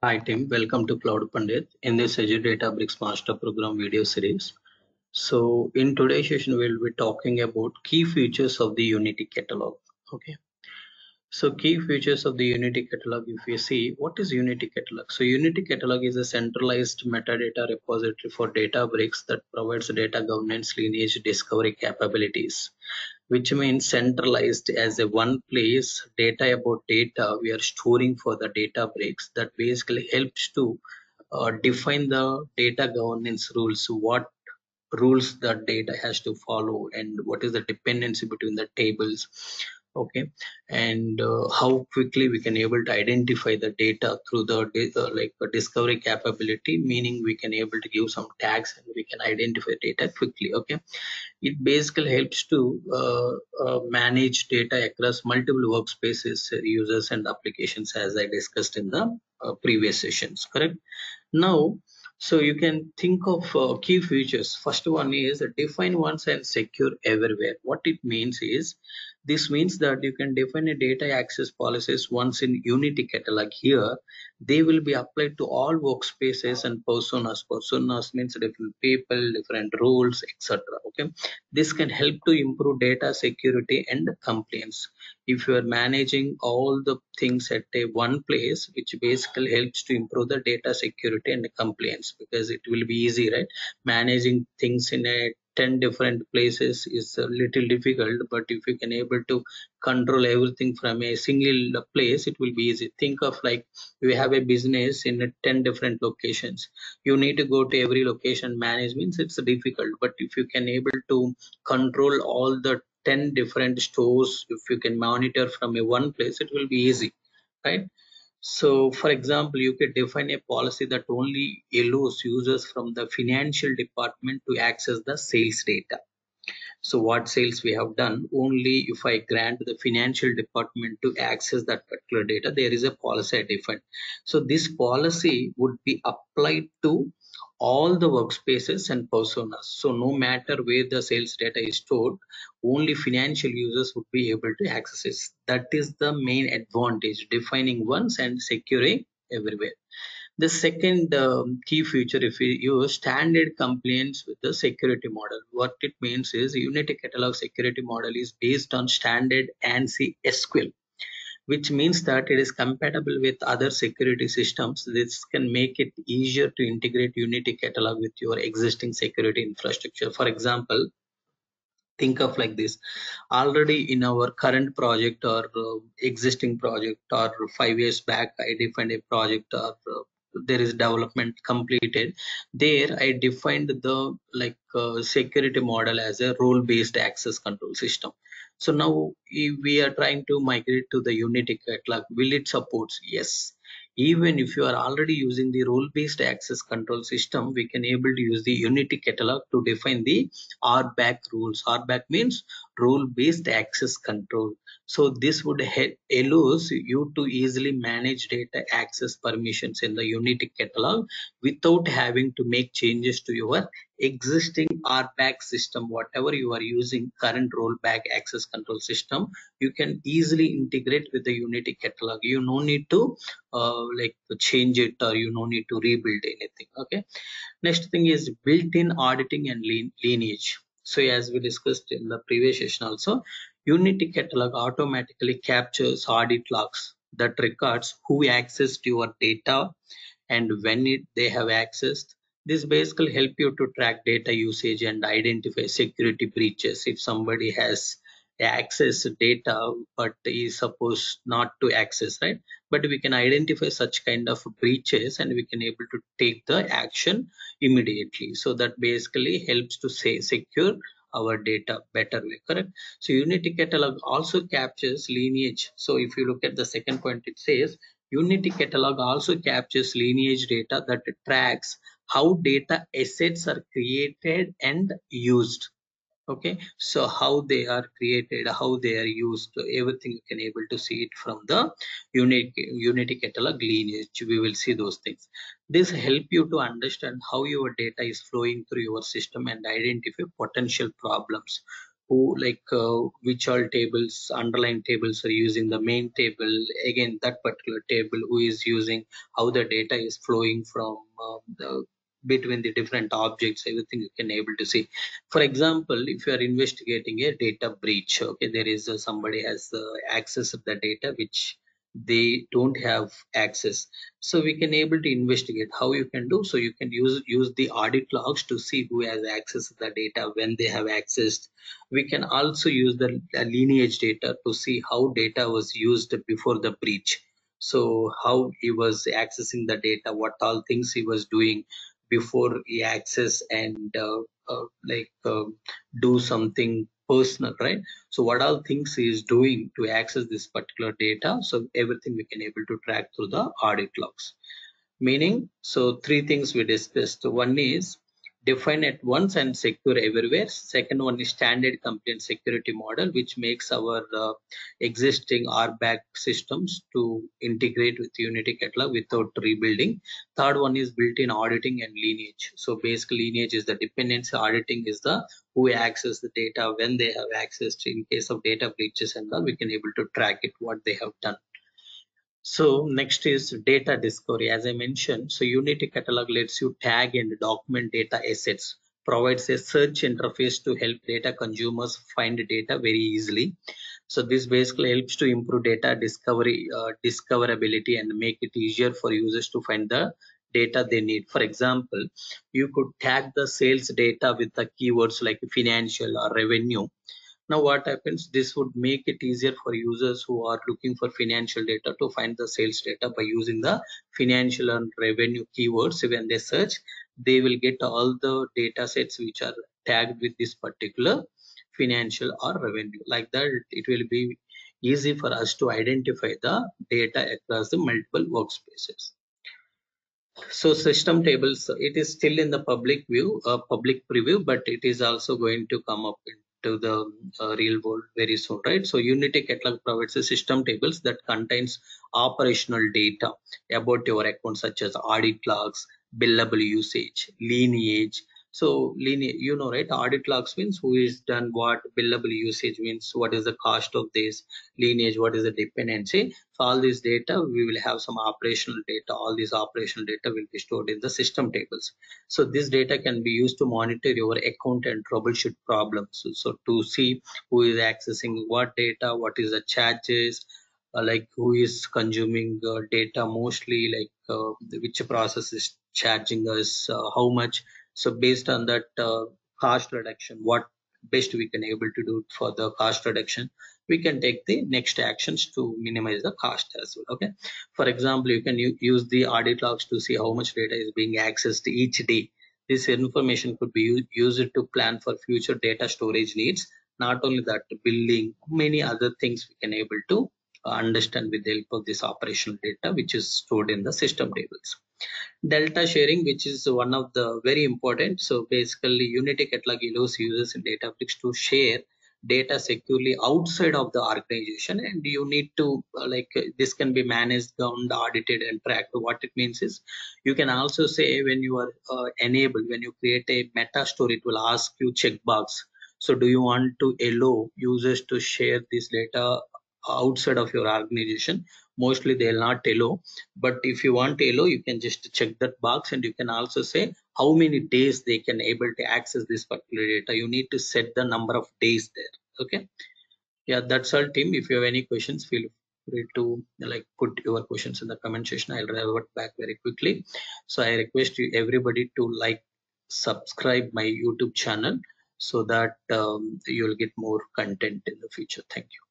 Hi team, welcome to Cloud Pandith in this Azure Databricks Master Program video series. So in today's session, we'll be talking about key features of the Unity Catalog. Okay. So key features of the Unity Catalog, if you see, what is Unity Catalog? So Unity Catalog is a centralized metadata repository for Databricks that provides data governance, lineage, discovery capabilities which means centralized as a one place data about data we are storing for the Databricks. That basically helps to uh, define the data governance rules what rules the data has to follow and what is the dependency between the tables okay. And uh, how quickly we can able to identify the data through the data, like discovery capability meaning we can able to give some tags and we can identify data quickly okay? It basically helps to uh, uh, manage data across multiple workspaces users and applications as i discussed in the uh, previous sessions correct? Now so you can think of uh, key features first one is define once and secure everywhere what it means is this means that you can define a data access policies once in Unity catalog here. They will be applied to all workspaces and personas. Personas means different people, different roles, etc. Okay, this can help to improve data security and compliance. If you are managing all the things at a one place, which basically helps to improve the data security and compliance because it will be easy, right? Managing things in a 10 different places is a little difficult but if you can able to control everything from a single place it will be easy. Think of like you have a business in 10 different locations. You need to go to every location. Management it's difficult but if you can able to control all the 10 different stores if you can monitor from a one place it will be easy right so, for example, you could define a policy that only allows users from the financial department to access the sales data. So, what sales we have done, only if I grant the financial department to access that particular data, there is a policy I define. So, this policy would be applied to all the workspaces and personas. So no matter where the sales data is stored, only financial users would be able to access it. That is the main advantage, defining once and securing everywhere. The second um, key feature, if we use standard compliance with the security model, what it means is Unity Catalog security model is based on standard ANSI SQL which means that it is compatible with other security systems. This can make it easier to integrate Unity Catalog with your existing security infrastructure. For example, think of like this already in our current project or uh, existing project or five years back i defined a project or uh, there is development completed there i defined the like uh, security model as a role based access control system. So now we are trying to migrate to the unity catalog will it supports? Yes. Even if you are already using the role based access control system we can able to use the unity catalog to define the rbac rules. Rbac means role based access control so this would allows you to easily manage data access permissions in the unity catalog without having to make changes to your existing RBAC system, whatever you are using current rollback access control system, you can easily integrate with the Unity catalog. You no need to uh, like change it or you no need to rebuild anything. Okay. Next thing is built-in auditing and lineage. So as we discussed in the previous session also, Unity catalog automatically captures audit logs that records who accessed your data and when it, they have accessed. This basically help you to track data usage and identify security breaches. If somebody has access data but is supposed not to access right but we can identify such kind of breaches and we can able to take the action immediately. So that basically helps to say secure our data better way correct? So unity catalog also captures lineage. So if you look at the second point it says unity catalog also captures lineage data that tracks how data assets are created and used okay? So how they are created how they are used everything you can able to see it from the unity unity catalog lineage. We will see those things. This help you to understand how your data is flowing through your system and identify potential problems. Who like uh, which all tables underlying tables are using the main table again that particular table who is using how the data is flowing from uh, the between the different objects everything you can able to see. For example if you are investigating a data breach okay there is somebody has uh, access of the data which they don't have access. So we can able to investigate how you can do. So you can use use the audit logs to see who has access to the data when they have accessed. We can also use the lineage data to see how data was used before the breach. So how he was accessing the data what all things he was doing before he access and uh, uh, like uh, do something personal right? So what all things he is doing to access this particular data so everything we can able to track through the audit logs. Meaning so three things we discussed. One is define at once and secure everywhere. Second one is standard compliant security model, which makes our uh, existing RBAC systems to integrate with Unity Catalog without rebuilding. Third one is built-in auditing and lineage. So basically lineage is the dependency, auditing is the who access the data, when they have access in case of data breaches and all, we can able to track it, what they have done. So next is data discovery. As I mentioned, so Unity Catalog lets you tag and document data assets, provides a search interface to help data consumers find data very easily. So this basically helps to improve data discovery, uh, discoverability and make it easier for users to find the data they need. For example, you could tag the sales data with the keywords like financial or revenue now what happens, this would make it easier for users who are looking for financial data to find the sales data by using the financial and revenue keywords. When they search, they will get all the data sets which are tagged with this particular financial or revenue. Like that, it will be easy for us to identify the data across the multiple workspaces so system tables it is still in the public view uh, public preview but it is also going to come up in to the uh, real world very soon, right? So Unity Catalog provides a system tables that contains operational data about your account such as audit logs, billable usage, lineage, so linear, you know, right? Audit logs means who is done what, billable usage means what is the cost of this, lineage, what is the dependency. So all this data, we will have some operational data. All these operational data will be stored in the system tables. So this data can be used to monitor your account and troubleshoot problems. So, so to see who is accessing what data, what is the charges, uh, like who is consuming uh, data mostly, like uh, which process is charging us, uh, how much so based on that uh, cost reduction, what best we can able to do for the cost reduction, we can take the next actions to minimize the cost as well. Okay. For example, you can use the audit logs to see how much data is being accessed each day. This information could be used to plan for future data storage needs. Not only that, building many other things we can able to understand with the help of this operational data, which is stored in the system tables delta sharing which is one of the very important. So basically unity catalog allows users in databricks to share data securely outside of the organization and you need to uh, like uh, this can be managed governed audited and tracked. What it means is you can also say when you are uh, enabled when you create a meta store it will ask you checkbox. So do you want to allow users to share this data outside of your organization mostly they'll not allow. But if you want allow you can just check that box and you can also say how many days they can able to access this particular data. You need to set the number of days there okay? Yeah that's all team. If you have any questions feel free to like put your questions in the comment section. I'll revert back very quickly. So i request you everybody to like subscribe my youtube channel so that um, you'll get more content in the future. Thank you